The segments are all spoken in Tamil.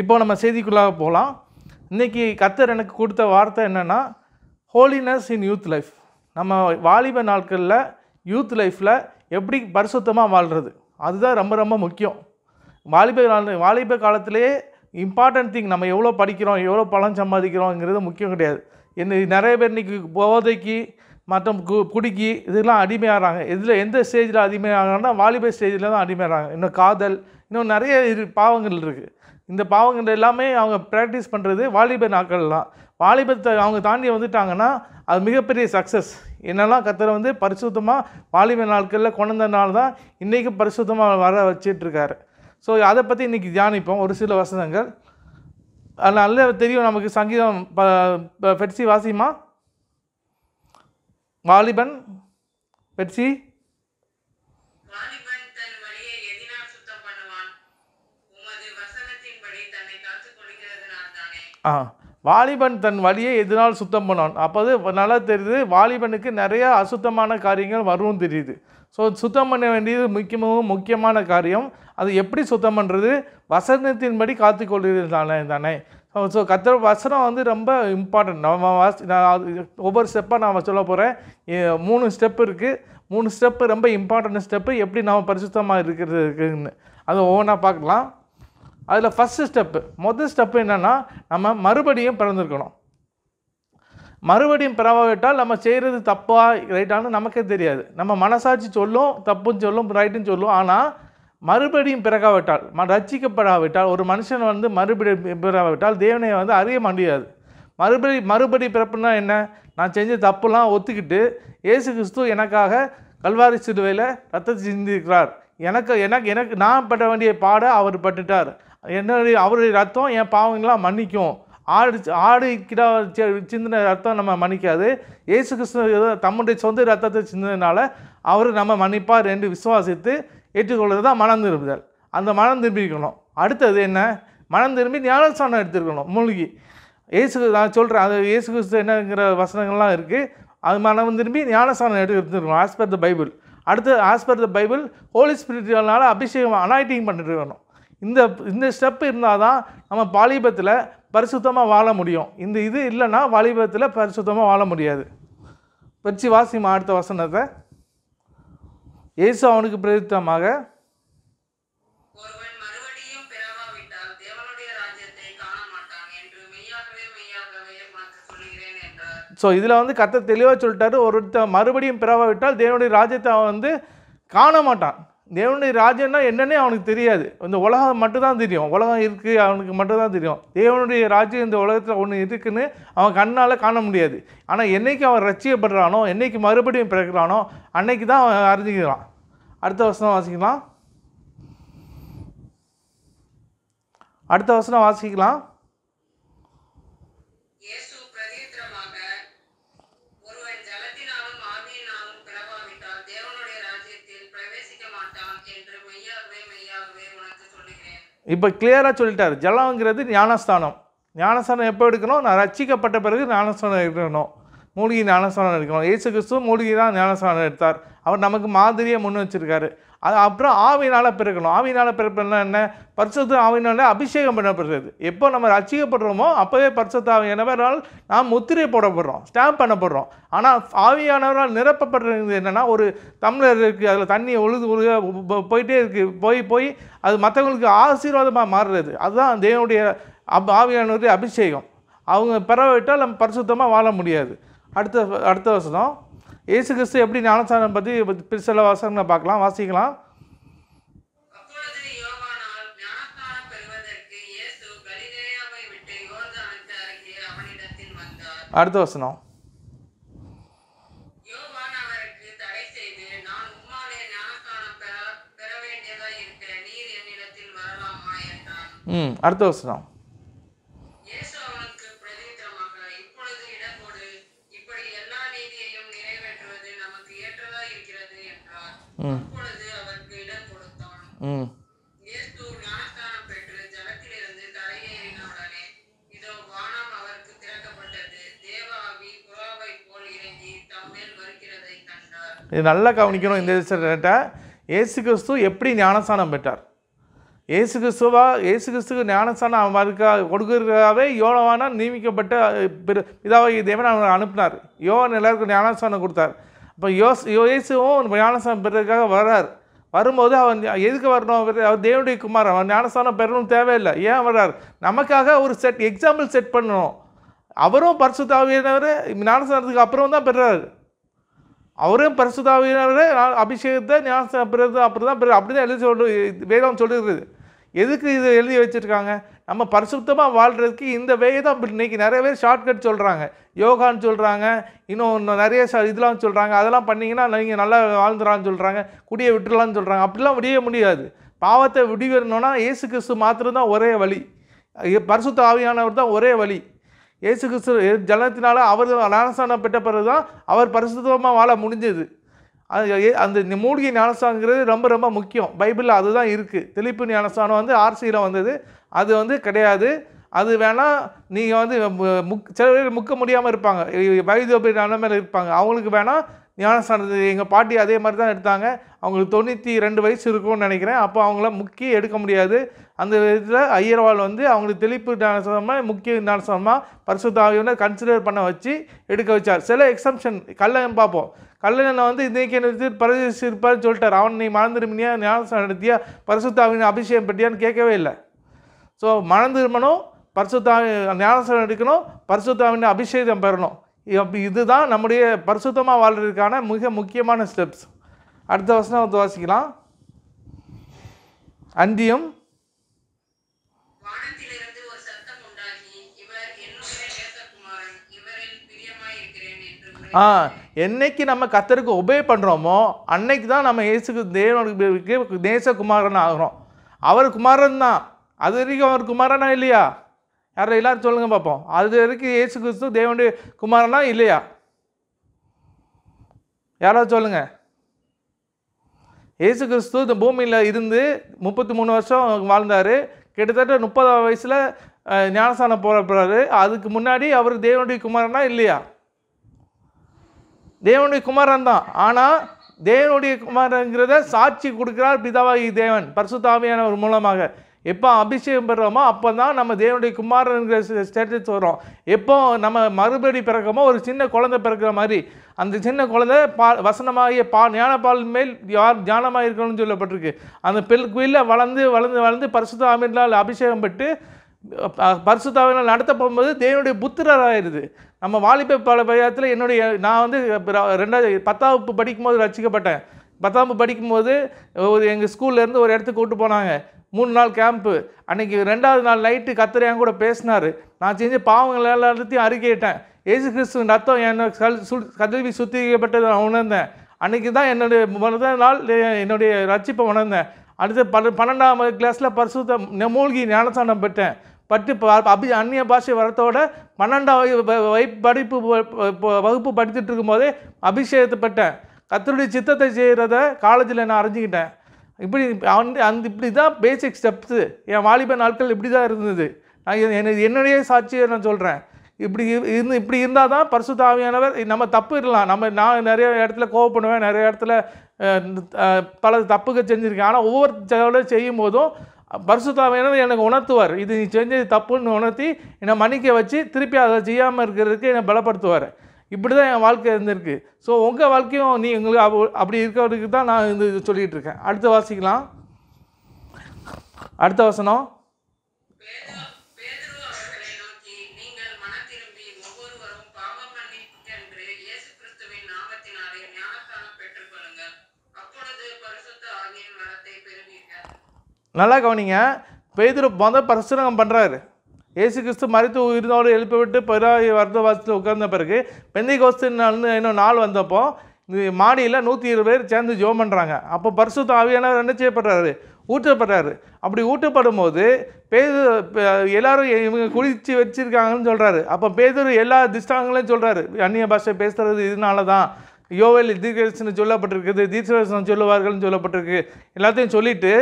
இப்போ நம்ம செய்திக்குள்ளாக போகலாம். இன்றைக்கி கத்தர் எனக்கு கொடுத்த வார்த்தை என்னென்னா ஹோலினஸ் இன் யூத் லைஃப் நம்ம வாலிப நாட்களில் யூத் லைஃப்பில் எப்படி பரிசுத்தமாக வாழ்கிறது அதுதான் ரொம்ப ரொம்ப முக்கியம். வாலிப நாள் வாலிப காலத்திலே இம்பார்ட்டன்ட் திங் நம்ம எவ்வளோ படிக்கிறோம் எவ்வளோ பணம் சம்பாதிக்கிறோங்கிறது முக்கியம் கிடையாது. என்ன நிறைய பேர் இன்றைக்கி போதைக்கு மற்றும் கு குடிக்கி இதெல்லாம் அடிமையாகிறாங்க. இதில் எந்த ஸ்டேஜில் அடிமையாகிறாங்கன்னா வாலிப ஸ்டேஜில் தான் அடிமையாகிறாங்க. இன்னும் காதல் இன்னும் நிறைய இரு பாவங்கள் இருக்குது இந்த பாவங்கள் எல்லாமே அவங்க ப்ராக்டிஸ் பண்ணுறது வாலிப நாட்கள் தான். வாலிபத்தை அவங்க தாண்டி வந்துட்டாங்கன்னா அது மிகப்பெரிய சக்ஸஸ் என்னெல்லாம் கத்தரை வந்து பரிசுத்தமாக வாலிப நாட்களில் கொண்டு வந்தனால தான் இன்றைக்கி பரிசுத்தமாக வர வச்சிட்ருக்காரு. ஸோ அதை பற்றி இன்றைக்கி தியானிப்போம். ஒரு சில வசனங்கள். அது நல்ல தெரியும் நமக்கு. சங்கீதம் ப ப- பெட்சி வாசிமா வாலிபன் பெட்சி வாலிபன் தன் வழியை எதினால் சுத்தம் பண்ணுவான் உமது வசனத்தின்படி தன்னை காத்துக் கொள்கிறதுனால் தானே ஆ வாலிபன் தன் வழியை எதனால் சுத்தம் பண்ணான். அப்போது நல்லா தெரியுது வாலிபனுக்கு நிறையா அசுத்தமான காரியங்கள் வரும் தெரியுது. ஸோ சுத்தம் பண்ண வேண்டியது முக்கியமும் முக்கியமான காரியம். அது எப்படி சுத்தம் பண்ணுறது வசனத்தின்படி காத்துக்கொள்கிறது தானே தானே. ஸோ ஸோ கத்த வசனம் வந்து ரொம்ப இம்பார்ட்டன்ட் நம்ம வாசி நான் ஒவ்வொரு ஸ்டெப்பாக நான் சொல்ல போகிறேன் மூணு ஸ்டெப் இருக்குது மூணு ஸ்டெப்பு ரொம்ப இம்பார்ட்டன்ட் ஸ்டெப்பு எப்படி நாம் பரிசுத்தமாக இருக்கிறது இருக்குதுன்னு அது ஒவ்வொன்றா பார்க்கலாம். அதில் ஃபஸ்ட்டு ஸ்டெப்பு முதல் ஸ்டெப்பு என்னென்னா நம்ம மறுபடியும் பிறந்திருக்கணும். மறுபடியும் பிறவாவிட்டால் நம்ம செய்கிறது தப்பாக ரைட்டானு நமக்கே தெரியாது. நம்ம மனசாட்சி சொல்லும் தப்புன்னு சொல்லும் ரைட்டுன்னு சொல்லும். ஆனால் மறுபடியும் பிறகாவிட்டால் ம ரச்சிக்கப்படாவிட்டால் ஒரு மனுஷன் வந்து மறுபடியும் பிறகாவிட்டால் தேவனை வந்து அறிய முடியாது மறுபடி மறுபடி பிறப்புனா என்ன? நான் செஞ்ச தப்புலாம் ஒத்துக்கிட்டு இயேசு கிறிஸ்து எனக்காக கல்வாரி சிலுவையில் ரத்தத்தை சிந்திருக்கிறார் எனக்கு எனக்கு எனக்கு நான் பட வேண்டிய பாட அவர் பட்டுட்டார். என்ன அவருடைய ரத்தம் என் பாவங்களாம் மன்னிக்கும். ஆடு ஆடு கிடா சிந்தின ரத்தம் நம்ம மன்னிக்காது. இயேசு கிறிஸ்து தம்முடைய சொந்த ரத்தத்தை சிந்தினால அவர் நம்ம மன்னிப்பார் என்று விசுவாசித்து ஏற்றுக்கொள்வது தான் மனம் திரும்புதல். அந்த மனம் திரும்பிக்கணும் அடுத்தது என்ன? மனம் திரும்பி ஞானஸ்தானம் எடுத்துருக்கணும் மூழ்கி. இயேசு நான் சொல்கிறேன் அது இயேசு கிறிஸ்து என்னங்கிற வசனங்கள்லாம் இருக்குது அது மனம் திரும்பி ஞானஸ்தானம் எடுத்து எடுத்துருக்கணும் ஆஸ் பர் த பைபிள் அடுத்து as per the Bible holy ஸ்பிரிட்னால அபிஷேகம் அனாயிட்டிங் பண்ணிட்டு இருக்கணும். இந்த இந்த ஸ்டெப் இருந்தால் தான் நம்ம வாலிபத்தில் பரிசுத்தமாக வாழ முடியும். இந்த இது இல்லைன்னா வாலிபத்தில் பரிசுத்தமாக வாழ முடியாது. வச்சு வாசிமா அடுத்த வசனத்தை. இயேசு அவனுக்கு பிரதித்தமாக ஸோ இதில் வந்து கர்த்தர் தெளிவாக சொல்லிட்டாரு ஒருத்தன் மறுபடியும் பிறவாவிட்டால் தேவனுடைய ராஜ்யத்தை அவன் வந்து காண மாட்டான் தேவனுடைய ராஜ்யம்னா என்னன்னே அவனுக்கு தெரியாது. இந்த உலகம் மட்டும்தான் தெரியும். உலகம் இருக்குது அவனுக்கு மட்டும்தான் தெரியும். தேவனுடைய ராஜ்யம் இந்த உலகத்தில் ஒன்று இருக்குன்னு அவன் கண்ணால் காண முடியாது. ஆனால் என்னைக்கு அவன் ரட்சிக்கப்படுறானோ என்னைக்கு மறுபடியும் பிறக்கிறானோ அன்னைக்கு தான் அவன் அறிஞ்சிக்கிறான். அடுத்த வசனம் வாசிக்கலாம். அடுத்த வசனம் வாசிக்கலாம். இப்போ கிளியராக சொல்லிட்டார். ஜலங்கிறது ஞானஸ்தானம். ஞானஸ்தானம் எப்போ எடுக்கணும்? நான் ரச்சிக்கப்பட்ட பிறகு ஞானஸ்தானம் எடுக்கணும். மூலிகை ஞானஸ்தானம் எடுக்கணும். இயேசு கிறிஸ்துவ மூலிகை தான் ஞானஸ்தானம் எடுத்தார். அவர் நமக்கு மாதிரியை முன் வச்சிருக்காரு. அது அப்புறம் ஆவினால் பிறக்கணும் ஆவினால் பிறப்பினா என்ன? பரிசுத்த ஆவினால அபிஷேகம் பண்ணப்படுறது எப்போ நம்ம ரசிக்கப்படுறோமோ அப்போவே பரிசுத்த ஆவியானவரால் நாம் முத்திரை போடப்படுறோம் ஸ்டாம்ப் பண்ணப்படுறோம். ஆனால் ஆவியானவரால் நிரப்பப்படுறது என்னென்னா ஒரு தமிழர் இருக்குது அதில் தண்ணி ஒழுது ஒழுக போயிட்டே இருக்குது போய் போய் அது மற்றவங்களுக்கு ஆசீர்வாதமாக மாறுறது. அதுதான் தேவனுடைய அப் ஆவியானவருடைய அபிஷேகம். அவங்க பெறவிட்டால் நம்ம பரிசுத்தமாக வாழ முடியாது. அடுத்த அடுத்த வருஷம் இயேசு கிறிஸ்து எப்படி ஞானஸ்தானம் பற்றி சில வசனங்களை பார்க்கலாம் வாசிக்கலாம். அப்பொழுது யோவானால் ஞானஸ்நானம் பெறுவதற்கு இயேசு அப்பொழுது அவருக்கு இடம் கொடுத்தான். ம். இயேசு ஞானஸ்நானம் பெற்று ஜலத்திலிருந்து கரையேறினவுடனே இதோ வானம் அவருக்கு திறக்கப்பட்டது. தேவ ஆவி புறாவை போல் இறங்கி தம்மேல் வருகிறதை கண்டார். இது நல்லா கவனிக்கணும் இந்த விஷயத்தை. இயேசு கிறிஸ்து எப்படி ஞானஸ்தானம் பெற்றார்? இயேசு கிறிஸ்துவா? இயேசு கிறிஸ்துக்கு ஞானஸ்தானம் அவருக்கு கொடுக்கறதுக்காகவே யோவானா நியமிக்கப்பட்ட அஹ், பிர- பிதாவாகிய தேவன் அவர் அனுப்பினார். யோவான் எல்லாருக்கும் ஞானஸ்தானம் கொடுத்தார். இப்போ யோஸ் இயேசுவும் ஞானஸ்தானம் பெறதுக்காக வர்றார். வரும்போது அவன் எதுக்கு வரணும்? அவர் அவர் தேவனுடைய குமார் அவன் ஞானஸ்தானம் பெறணும் தேவையில்லை. ஏன் வர்றார்? நமக்காக ஒரு செட் எக்ஸாம்பிள் செட் பண்ணணும். அவரும் பரிசுத்தாவியினவர் ஞானஸ்தானத்துக்கு அப்புறம் தான் பெறாரு. அவரும் பரிசுத்தாவியினவர் அபிஷேகத்தை ஞானஸ்தானம் பெறது அப்புறம் தான் பெறார். அப்படி தான் எழுதி சொல்லு வேதம் சொல்லுகிறது. எதுக்கு இது எழுதி வச்சுருக்காங்க? நம்ம பரிசுத்தமாக வாழ்கிறதுக்கு இந்த வேதம் தான். இன்னைக்கு நிறைய பேர் ஷார்ட்கட் சொல்கிறாங்க யோகான்னு சொல்கிறாங்க இன்னும் இன்னும் நிறைய ச- இதெல்லாம் சொல்கிறாங்க அதெல்லாம் பண்ணிங்கன்னா நீங்கள் நல்லா வாழ்ந்துடலான்னு சொல்கிறாங்க குடியை விட்டுடலாம்னு சொல்கிறாங்க அப்படிலாம் விடிய முடியாது. பாவத்தை விடுவிடணும்னா இயேசு கிறிஸ்து மாத்திரம்தான் ஒரே வழி. பரிசுத்த ஆவியானவர் தான் ஒரே வழி. இயேசு கிறிஸ்து ஜலத்தினால அவர் ஞானஸ்தானம் பெற்ற பிறகு தான் அவர் பரிசுத்தமாக வாழ முடிஞ்சது. அது அந்த மூலிகை ஞானஸ்தானங்கிறது ரொம்ப ரொம்ப முக்கியம். பைபிளில் அதுதான் இருக்குது தெளிப்பு ஞானஸ்தானம் வந்து ஆர்சியில் வந்தது. அது வந்து கிடையாது. அது வேணால் நீங்கள் வந்து முக் சில பேர் முக்க முடியாமல் இருப்பாங்க. வயது நிலைமையில் இருப்பாங்க. அவங்களுக்கு வேணால் ஞானஸ்தானத்து எங்கள் பாட்டி அதே மாதிரி தான் எடுத்தாங்க. அவங்களுக்கு தொண்ணூற்றி ரெண்டு வயசு இருக்கும்னு நினைக்கிறேன். அப்போ அவங்கள முக்கிய எடுக்க முடியாது. அந்த விதத்தில் ஐயர்வாள் வந்து அவங்களுக்கு தெளிப்பு ஞானஸ்தானமாக முக்கிய ஞானஸ்தானமாக பரிசுத்தாவியனை கன்சிடர் பண்ண வச்சு எடுக்க வச்சார். சில எக்ஸம்ஷன் கல்லன் பார்ப்போம். கல்லனை வந்து இன்றைக்கி என்ன பரிசிருப்பார்னு சொல்லிட்டார். அவன் நீ மறந்துருமினியா ஞானஸ்தானம் எடுத்தியா? பரிசுத்தாவின் அபிஷேகம் பெற்றியான்னு கேட்கவே இல்லை. ஸோ மறந்துருமனும் திரும்பணும் பரிசுத்தாவி ஞானஸ்தானம் எடுக்கணும் பரிசுத்தாவின் அபிஷேகம் பெறணும். இதுதான் நம்முடைய பரிசுத்தமாக வாழ்றதுக்கான மிக முக்கியமான ஸ்டெப்ஸ் அடுத்த வசனம் வாசிக்கலாம். அந்தியும். ஆ என்னைக்கு நம்ம கத்தருக்கு ஒபே பண்ணுறோமோ அன்னைக்கு தான் நம்ம இயேசுக்கு தேவனுக்கு நேசகுமாரன் ஆகிறோம். அவர் குமாரன் தான். அது வரைக்கும் அவர் குமாரனா இல்லையா? யாரும் எல்லாரும் சொல்லுங்க பார்ப்போம். அது வரைக்கும் இயேசு கிறிஸ்து தேவனுடைய குமாரனா இல்லையா? யாராவது சொல்லுங்க. இயேசு கிறிஸ்து இந்த பூமியில் இருந்து முப்பத்தி மூணு வருஷம் வாழ்ந்தார். கிட்டத்தட்ட முப்பதாம் வயசில் ஞானசானம் போகிறாரு அதுக்கு முன்னாடி அவர் தேவனுடைய குமாரனா இல்லையா? தேவனுடைய குமாரன் தான். ஆனால் தேவனுடைய குமாரங்கிறத சாட்சி கொடுக்கிறார் பிதாவாகி தேவன் பரிசுத்தாமியானவர் மூலமாக. எப்போ அபிஷேகம் பெறுறோமோ அப்போ தான் நம்ம தேவனுடைய குமாரங்கிற ஸ்டேட்டஸ் வரும். எப்போ நம்ம மறுபடி பிறக்கமோ ஒரு சின்ன குழந்தை பிறக்கிற மாதிரி. அந்த சின்ன குழந்தை பா வசனமாகிய பா ஞானப்பால் மேல் யார் ஞானமாக இருக்கணும்னு சொல்லப்பட்டிருக்கு. அந்த பெல்குயிலில் வளர்ந்து வளர்ந்து வளர்ந்து பரிசுத்த ஆமினால் அபிஷேகம் பெற்று பரிசுத்தாவினால் நடத்த போகும்போது தேவனுடைய புத்திரராயிருது நம்ம வாலிப பல பயத்தில் என்னுடைய நான் வந்து ரெண்டாவது பத்தாம் வகுப்பு படிக்கும்போது ரசிக்கப்பட்டேன். பத்தாம் படிக்கும்போது ஒரு எங்கள் ஸ்கூல்லேருந்து ஒரு இடத்துக்கு கூப்பிட்டு போனாங்க. மூணு நாள் கேம்ப்பு அன்னைக்கு ரெண்டாவது நாள் நைட்டு கத்தர் என் கூட பேசினார். நான் செஞ்ச பாவங்கள் எல்லாத்தையும் அறிக்கையிட்டேன் ஏசு கிறிஸ்துவின் ரத்தம் என்னை கல் சுல் கதவி சுத்திகரிக்கப்பட்டதை நான் உணர்ந்தேன். அன்றைக்கி தான் என்னுடைய முதல் நாள் என்னுடைய ரட்சிப்பை உணர்ந்தேன். அடுத்து பல பன்னெண்டாம் கிளாஸில் பரிசுத்த மூழ்கி ஞானஸ்தானம் பெற்றேன். பட்டு அபி அந்நிய பாஷை வரத்தோட பன்னெண்டாம் வய- வ- வை படிப்பு வகுப்பு படித்துட்டு இருக்கும்போதே அபிஷேகத்தை பெற்றேன். கத்தருடைய சித்தத்தை செய்கிறத காலேஜில் நான் அறிஞ்சிக்கிட்டேன். இப்படி அந்த அந்த இப்படி தான் பேசிக் ஸ்டெப்ஸு என் வாலிப நாட்கள் இப்படி தான் இருந்தது. நான் இது- என்னுடைய சாட்சியை நான் சொல்கிறேன் இப்படி இரு- இருந்து இப்படி இருந்தால் தான் பரிசு ஆவியானவர் நம்ம தப்பு இருக்கலாம். நம்ம நான் நிறைய இடத்துல கோவப்படுவேன் நிறைய இடத்துல பல தப்புகள் செஞ்சுருக்கேன். ஆனால் ஒவ்வொரு செயலை செய்யும் போதும் பரிசுத்தாவியானவர் எனக்கு உணர்த்துவார். இது நீ செஞ்சது தப்புன்னு உணர்த்தி என்னை மன்னிக்க வச்சு திருப்பி அதை செய்யாமல் இருக்கிறதுக்கு என்னை பலப்படுத்துவார். இப்படி தான் என் வாழ்க்கை இருந்திருக்கு. ஸோ உங்கள் வாழ்க்கையும் நீ எங்களுக்கு அப் அப்படி இருக்கிறதுக்கு தான் நான் இந்த இது சொல்லிகிட்டு இருக்கேன். அடுத்து வாசிக்கலாம். அடுத்த வசனம். நல்லா கவனிங்க. பேதுரு மொதல் பரிசுரகம் பண்ணுறாரு இயேசு கிறிஸ்து மறித்து உயிரோடு எழுப்பி விட்டு பெரிய வருத வாசத்தில் உட்கார்ந்த பிறகு பெந்தை கோஸ்து இன்னும் நாள் வந்தப்போ மாடியில் நூற்றி இருபது பேர் சேர்ந்து ஜோம் பண்ணுறாங்க அப்போ பரிசுத்த ஆவியானவர் என்ன செய்யப்படுறாரு? ஊற்றப்படுறாரு. அப்படி ஊட்டப்படும் போது பேது எல்லாரும் இவங்க குளிச்சு வச்சிருக்காங்கன்னு சொல்கிறாரு அப்போ பேதர் எல்லா திஷ்டாங்களையும் சொல்கிறாரு அந்நிய பாஷை பேசுகிறது இதனால தான் யோவேல் தீர்க்கதரிசனம் சொல்லப்பட்டிருக்குது தீர்க்கதரிசனம் சொல்லுவார்கள்னு சொல்லப்பட்டிருக்கு. எல்லாத்தையும் சொல்லிவிட்டு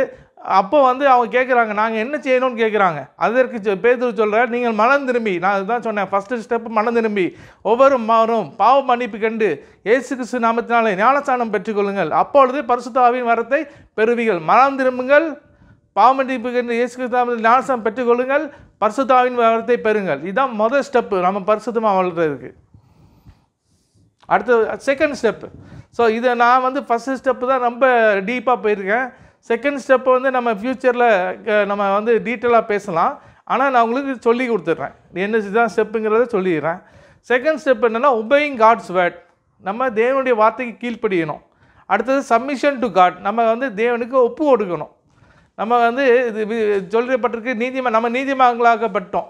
அப்போ வந்து அவங்க கேட்குறாங்க நாங்கள் என்ன செய்யணும்னு கேட்குறாங்க அதற்கு பேதூர் சொல்கிறார் நீங்கள் மனம் திரும்பி. நான் அதுதான் சொன்னேன் ஃபஸ்ட்டு ஸ்டெப் மனம் திரும்பி. ஒவ்வொரு மாறும் பாவ மன்னிப்பு கண்டு இயேசு கிறிஸ்து நாமத்தினாலே ஞானஸ்தானம் பெற்றுக்கொள்ளுங்கள். அப்பொழுது பரிசுத்தாவின் வரத்தை பெறுவீர்கள். மனம் திரும்புங்கள் பாவ மன்னிப்பு கண்டு இயேசு கிறிஸ்தாவில் ஞானஸ்தானம் பெற்றுக்கொள்ளுங்கள் பரிசுத்தாவின் வரத்தை பெறுங்கள். இதுதான் முதல் ஸ்டெப்பு நம்ம பரிசுத்தமாக வளர்கிறதுக்கு அடுத்தது செகண்ட் ஸ்டெப்பு ஸோ இதை நான் வந்து ஃபஸ்ட்டு ஸ்டெப்பு தான் ரொம்ப டீப்பாக போயிருக்கேன். செகண்ட் ஸ்டெப்பு வந்து நம்ம ஃப்யூச்சரில் நம்ம வந்து டீட்டெயிலாக பேசலாம். ஆனால் நான் உங்களுக்கு சொல்லி கொடுத்துட்றேன். என்ன தான் ஸ்டெப்புங்கிறத சொல்லிடுறேன். செகண்ட் ஸ்டெப் என்னென்னா ஒபேயிங் காட்ஸ் வேர்ட் நம்ம தேவனுடைய வார்த்தைக்கு கீழ்ப்படியணும். அடுத்தது சப்மிஷன் டு காட் நம்ம வந்து தேவனுக்கு ஒப்பு கொடுக்கணும். நம்ம வந்து இது சொல்லப்பட்டிருக்கு நீதிமா நம்ம நீதிமங்களாக்கப்பட்டோம்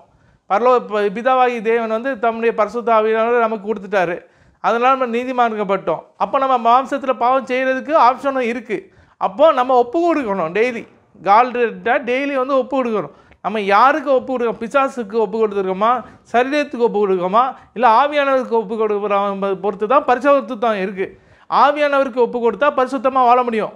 பரலோ பிதாவாகி தேவன் வந்து தம்முடைய பரிசுத்த நமக்கு கொடுத்துட்டாரு. அதனால் நம்ம நீதிமான்கப்பட்டோம். அப்போ நம்ம மாம்சத்தில் பாவம் செய்கிறதுக்கு ஆப்ஷனும் இருக்குது அப்போ நம்ம ஒப்பு கொடுக்கணும் டெய்லி கால்கிட்ட டெய்லி வந்து ஒப்பு கொடுக்கணும். நம்ம யாருக்கு ஒப்பு கொடுக்கோம் பிசாசுக்கு ஒப்பு கொடுத்துருக்கோமா? சரீரத்துக்கு ஒப்பு கொடுக்கோமா இல்லை ஆவியானவருக்கு ஒப்பு கொடுக்குறோம் பொறுத்து தான் பரிசுத்தம் இருக்குது ஆவியானவருக்கு ஒப்பு கொடுத்தா பரிசுத்தமாக வாழ முடியும்.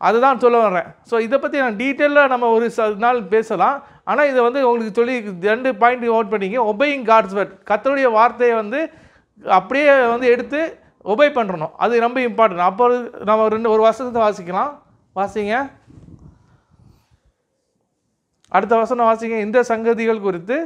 அதுதான் சொல்ல வர்றேன். ஸோ இதை பற்றி நான் டீட்டெயிலாக நம்ம ஒரு நாள் பேசலாம். ஆனால் இதை வந்து உங்களுக்கு சொல்லி ரெண்டு பாயிண்ட் நோட் பண்ணிங்க ஒபேயிங் காட்ஸ் வேர்ட் கத்தருடைய வார்த்தையை வந்து அப்படியே வந்து எடுத்து ஒபே பண்ணுறணும் அது ரொம்ப இம்பார்ட்டன்ட் அப்போ நம்ம ரெண்டு ஒரு வசனத்தை வாசிக்கலாம். வாசிங்க. அடுத்த வசனம் வாசிங்க. இந்த சங்கதிகள் குறித்து.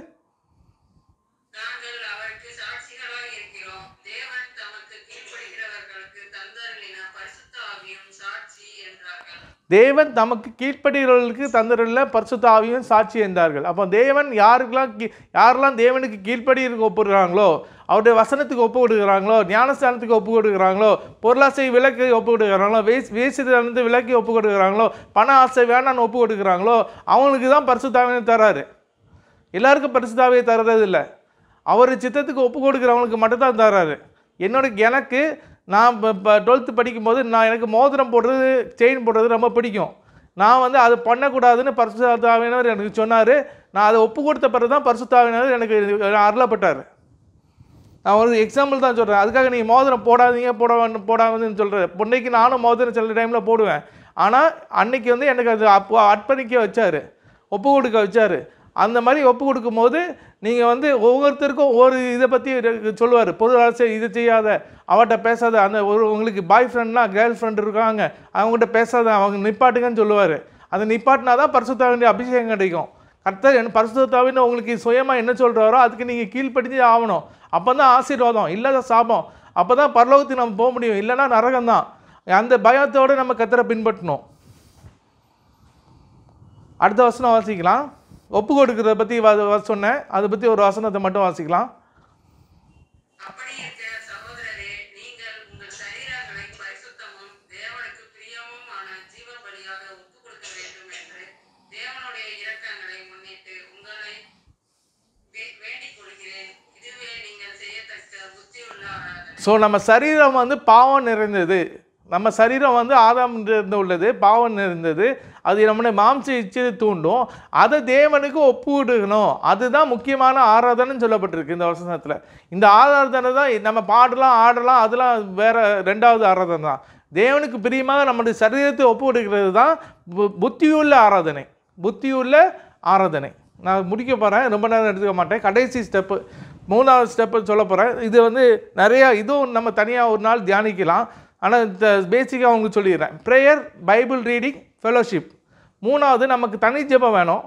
தேவன் தமக்கு கீழ்ப்படுகிறவர்களுக்கு தந்தரில் பரிசுத்த ஆவியும் சாட்சி என்றார்கள். அப்போ தேவன் யாருக்கெல்லாம் யாரெல்லாம் தேவனுக்கு கீழ்ப்படிக்கு ஒப்புடுறாங்களோ அவருடைய வசனத்துக்கு ஒப்பு கொடுக்குறாங்களோ ஞானஸ்தானத்துக்கு ஒப்பு கொடுக்குறாங்களோ பொருளாசை விலக்கு ஒப்பு கொடுக்குறாங்களோ வேஸ் வேசிதனத்து விலக்கி ஒப்பு கொடுக்குறாங்களோ பண ஆசை வேணான்னு ஒப்பு கொடுக்குறாங்களோ அவங்களுக்கு தான் பரிசுத்தாவே தராரு. எல்லாருக்கும் பரிசுத்தாவையை தர்றது இல்லை. அவர் சித்தத்துக்கு ஒப்பு கொடுக்குறவங்களுக்கு மட்டும்தான் தராரு. என்னோட எனக்கு நான் இப்போ டுவெல்த்து படிக்கும்போது நான் எனக்கு மோதிரம் போடுறது செயின் போடுறது ரொம்ப பிடிக்கும். நான் வந்து அதை பண்ணக்கூடாதுன்னு பரிசுத்தாவினர் எனக்கு சொன்னார். நான் அதை ஒப்பு கொடுத்த பிறகு தான் பரிசுத்தாவினர் எனக்கு அருளப்பட்டார். நான் ஒரு எக்ஸாம்பிள் தான் சொல்கிறேன் அதுக்காக நீங்கள் மோதிரம் போடாதீங்க போட வேண்டாம் போடாதுன்னு சொல்கிறேன் பொண்ணைக்கு நானும் மோதிரம் சில டைமில் போடுவேன். ஆனால் அன்னைக்கு வந்து எனக்கு அது அப்போ அர்ப்பணிக்க வச்சார். ஒப்பு கொடுக்க வச்சார். அந்த மாதிரி ஒப்பு கொடுக்கும்போது நீங்கள் வந்து ஒவ்வொருத்தருக்கும் ஒவ்வொரு இதை பற்றி சொல்லுவார். பொருள் அரசு இது செய்யாத அவட்ட பேசாத அந்த ஒரு உங்களுக்கு பாய் ஃப்ரெண்ட்னா கேர்ள் ஃப்ரெண்ட் இருக்காங்க அவங்ககிட்ட பேசாத அவங்க நிப்பாட்டுங்கன்னு சொல்லுவார். அதை நிப்பாட்டினா தான் பரிசுத்தாவின் அபிஷேகம் கிடைக்கும். கர்த்தர் என் பரிசுத்தாவின்னு உங்களுக்கு சுயமாக என்ன சொல்கிறாரோ அதுக்கு நீங்கள் கீழ்ப்படிஞ்சு ஆகணும் அப்போ தான் ஆசீர்வாதம் இல்லாத சாபம். அப்போ தான் பரலோகத்துக்கு நம்ம போக முடியும். இல்லைன்னா நரகம் தான் அந்த பயத்தோடு நம்ம கத்தரை பின்பற்றணும். அடுத்த வசனம் வாசிக்கலாம். ஒப்பு கொடுக்கறத பற்றி சொன்னேன். அதை பற்றி ஒரு வசனத்தை மட்டும் வாசிக்கலாம். ஸோ நம்ம சரீரம் வந்து பாவம் நிறைந்தது. நம்ம சரீரம் வந்து ஆதாம் இருந்து உள்ளது பாவம் நிறைந்தது. அது நம்முடைய மாம்ச இச்சது தூண்டும். அதை தேவனுக்கு ஒப்பு விடுக்கணும் அதுதான் முக்கியமான ஆராதனைன்னு சொல்லப்பட்டிருக்கு இந்த வசனத்தில். இந்த ஆராதனை தான் நம்ம பாடலாம் ஆடலாம் அதெல்லாம் வேறு ரெண்டாவது ஆராதனை தான். தேவனுக்கு பிரியமாக நம்முடைய சரீரத்தை ஒப்பு கொடுக்கிறது தான் பு- புத்தியுள்ள ஆராதனை. புத்தியுள்ள ஆராதனை. நான் முடிக்க போகிறேன் ரொம்ப நேரம் எடுத்துக்க மாட்டேன். கடைசி ஸ்டெப்பு மூணாவது ஸ்டெப்பு சொல்ல போகிறேன் இது வந்து நிறையா இதுவும் நம்ம தனியாக ஒரு நாள் தியானிக்கலாம். ஆனால் இந்த பேசிக்காக உங்களுக்கு சொல்லிடுறேன். ப்ரேயர் பைபிள் ரீடிங் ஃபெலோஷிப் மூணாவது நமக்கு தனி ஜெபம் வேணும்.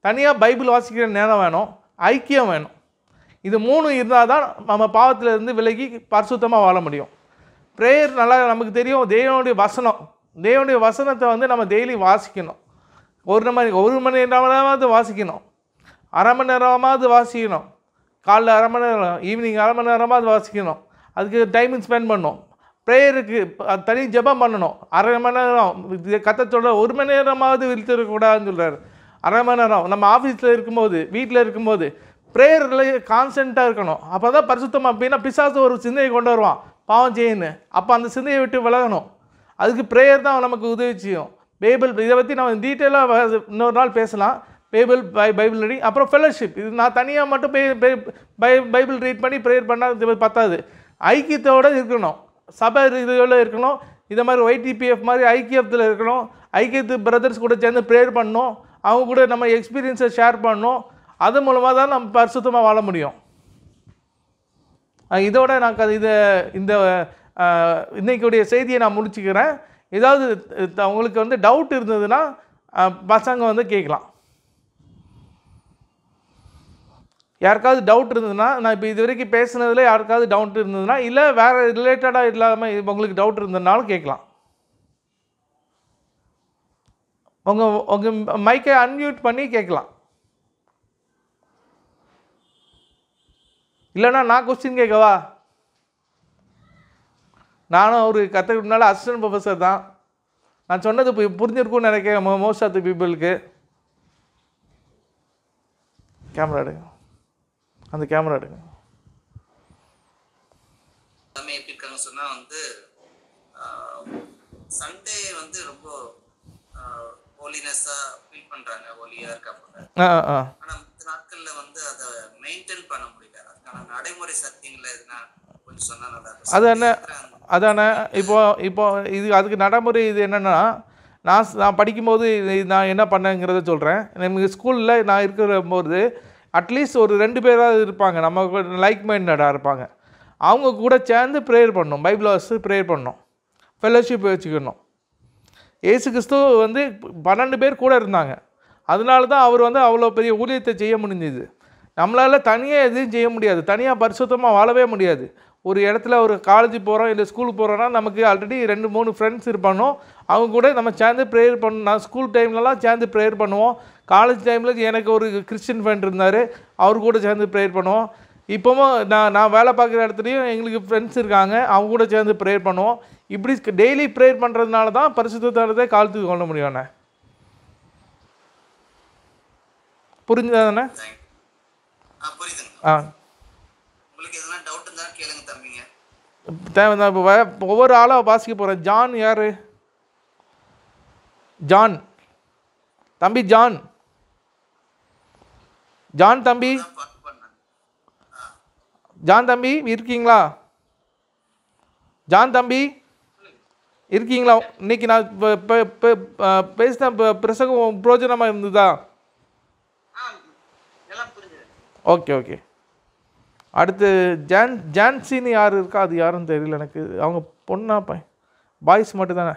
தனியாக பைபிள் வாசிக்கிற நேரம் வேணும். ஐக்கியம் வேணும். இது மூணு இருந்தால் தான் நம்ம பாவத்திலேருந்து விலகி பரிசுத்தமாக வாழ முடியும். ப்ரேயர் நல்லா நமக்கு தெரியும். தேவனுடைய வசனம். தேவனுடைய வசனத்தை வந்து நம்ம டெய்லி வாசிக்கணும். ஒரு மணி ஒரு மணி நேரமாவது வாசிக்கணும். அரை மணி நேரமாவது வாசிக்கணும். காலைல அரை மணி நேரம் ஈவினிங் அரை மணி நேரமாவது வாசிக்கணும். அதுக்கு டைமிங் ஸ்பெண்ட் பண்ணணும் ப்ரேயருக்கு தனி ஜெபம் பண்ணணும். அரை மணி நேரம் கத்தத்தோட ஒரு மணி நேரமாவது விழுத்திருக்கக்கூடாதுன்னு சொல்கிறார் அரை மணி நேரம் நம்ம ஆஃபீஸில் இருக்கும்போது வீட்டில் இருக்கும்போது ப்ரேயரில் கான்ஸ்டண்ட்டாக இருக்கணும். அப்போ தான் பரிசுத்தமாக அப்படின்னா பிசாசு ஒரு சிந்தையை கொண்டு வருவான். பாவம் செய்யணும் அப்போ அந்த சிந்தையை விட்டு விலகணும். அதுக்கு ப்ரேயர் தான் நமக்கு உதவி செய்யும். பைபிள் இதை பற்றி நம்ம டீட்டெயிலாக இன்னொரு நாள் பேசலாம். பைபிள் பை பைபிள் ரீடிங் அப்புறம் ஃபெலோஷிப் இது நான் தனியாக மட்டும் பை பை- பை பைபிள் ரீட் பண்ணி ப்ரேயர் பண்ணால் இது பத்தாது. ஐக்கியத்தோடு இருக்கணும். சபை இதில் இருக்கணும். இதை மாதிரி ஒய்டிபிஎஃப் மாதிரி ஐக்கியத்தில் இருக்கணும். ஐக்கியத்து பிரதர்ஸ் கூட சேர்ந்து ப்ரேயர் பண்ணணும். அவங்க கூட நம்ம எக்ஸ்பீரியன்ஸை ஷேர் பண்ணணும். அது மூலமாக தான் நம்ம பரிசுத்தமாக வாழ முடியும். இதோட நான் க- இதை இந்த இன்றைக்குடைய செய்தியை நான் முடிச்சுக்கிறேன். ஏதாவது அவங்களுக்கு உங்களுக்கு வந்து டவுட் இருந்ததுன்னா பசங்க வந்து கேட்கலாம். யாருக்காவது டவுட் இருந்ததுன்னா நான் இப்போ இது வரைக்கும் பேசுனதில் யாருக்காவது டவுட் இருந்ததுன்னா இல்லை வேறு ரிலேட்டடாக இல்லாமல் உங்களுக்கு டவுட் இருந்ததுனாலும் கேட்கலாம். உங்கள் உங்கள் மைக்கை அன்மியூட் பண்ணி கேட்கலாம். இல்லைன்னா நான் கொஸ்டின் கேட்கவா? நானும் அவர் கற்றுக்கிட்டனால அசிஸ்டன்ட் ப்ரொஃபஸர் தான். நான் சொன்னது இப்போ புரிஞ்சிருக்கும்னு நினைக்கிறேன் மோஸ்ட் ஆஃப் த பீப்புளுக்கு கேமரா எடுங்க. அந்த கேமரா எடுங்க. எல்லாமே எப்படி இருக்காங்க சொன்னா வந்து சண்டே வந்து ரொம்ப ஹோலினஸா ஃபீல் பண்றாங்க ஹோலியா இருக்காங்க ஆனா மத்த நாட்கள்ல வந்து அதை மெயின்டைன் பண்ண முடியல. அதுக்கான நடைமுறை சத்தியங்களை எதுனா கொஞ்சம் சொன்னா நல்லா இருக்கும். அது என்ன Sunday இருக்கிற அதானே இப்போ இப்போ இது அதுக்கு நடைமுறை இது என்னென்னா நான் நான் படிக்கும்போது நான் என்ன பண்ணேங்கிறத சொல்கிறேன் நமக்கு ஸ்கூலில் நான் இருக்கிற போது அட்லீஸ்ட் ஒரு ரெண்டு பேராவது இருப்பாங்க. நம்ம லைக் மைண்டடாக இருப்பாங்க. அவங்க கூட சேர்ந்து ப்ரேயர் பண்ணணும். பைபிள் வச்சு ப்ரேயர் பண்ணணும். ஃபெலோஷிப் வச்சுக்கணும். ஏசு கிறிஸ்து வந்து பன்னெண்டு பேர் கூட இருந்தாங்க. அதனால தான் அவர் வந்து அவ்வளோ பெரிய ஊழியத்தை செய்ய முடிஞ்சுது. நம்மளால் தனியாக எதுவும் செய்ய முடியாது. தனியாக பரிசுத்தமாக வாழவே முடியாது. ஒரு இடத்துல ஒரு காலேஜ் போகிறோம் இல்லை ஸ்கூலுக்கு போகிறோன்னா நமக்கு ஆல்ரெடி ரெண்டு மூணு ஃப்ரெண்ட்ஸ் இருப்பானோ அவங்க கூட நம்ம சேர்ந்து ப்ரேயர் பண்ண நான் ஸ்கூல் டைம்லலாம் சேர்ந்து ப்ரேயர் பண்ணுவோம். காலேஜ் டைமில் எனக்கு ஒரு கிறிஸ்டின் ஃப்ரெண்ட் இருந்தார். அவர் கூட சேர்ந்து ப்ரேயர் பண்ணுவோம். இப்போவும் நான் நான் வேலை பார்க்குற இடத்துலையும் எங்களுக்கு ஃப்ரெண்ட்ஸ் இருக்காங்க. அவங்க கூட சேர்ந்து ப்ரேயர் பண்ணுவோம். இப்படி டெய்லி ப்ரேயர் பண்ணுறதுனால தான் பரிசுத்தத்தை காலத்துக்கு கொள்ள முடியும் தானே. ஆ புரியுதுங்க ஆ உங்களுக்கு எதனா டவுட் இருந்தா கேளுங்க தம்பிங்க தேவை தான் இப்போ ஒவ்வொரு ஆளாக வாசிக்க போகிறேன் ஜான் யார்? ஜான். தம்பி ஜான். ஜான் தம்பி. ஜான் தம்பி இருக்கீங்களா? ஜான் தம்பி இருக்கீங்களா? இன்னைக்கு நான் இப்போ இப்போ பேசின பிரசங்கம் பிரோஜனமாக இருந்ததா? Okay okay. அடுத்து ஜான் ஜான்சின்னு யார் இருக்கா? அது யாருன்னு தெரியல எனக்கு. அவங்க பொண்ணா பையன்? பாய்ஸ் மட்டும் தானே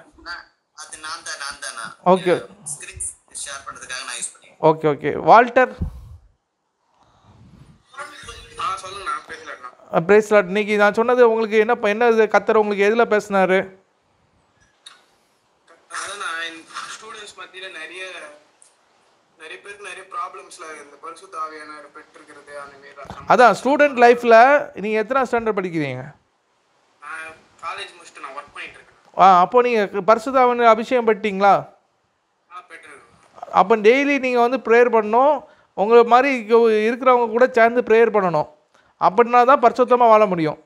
பண்ணி ஓகே. Okay Walter? பிரேஸ்லாட் இன்னைக்கு நான் சொன்னது உங்களுக்கு என்ன என்ன இது கத்தர் உங்களுக்கு எதில் பேசினாரு அதான் நான் ஸ்டூடெண்ட்ஸ் மத்தியில நிறைய நிறைய பேருக்கு நிறைய ப்ராப்ளம்ஸ்ல இந்த பரிசுத்த ஆவியானவர் பெற்றிருக்கிறது அந்த மாரி அதான் ஸ்டூடெண்ட் லைஃப்பில் நீங்கள் எத்தனை ஸ்டாண்டர்ட் படிக்கிறீங்க? ஆ அப்போ நீங்கள் பரிசுதாவன் அபிஷேகம் பெற்றிருக்கேன் அப்போ டெய்லி நீங்கள் வந்து ப்ரேயர் பண்ணணும். உங்களை மாதிரி இருக்கிறவங்க கூட சேர்ந்து ப்ரேயர் பண்ணணும். அப்படின்னா தான் பரிசுத்தமாக வாழ முடியும்.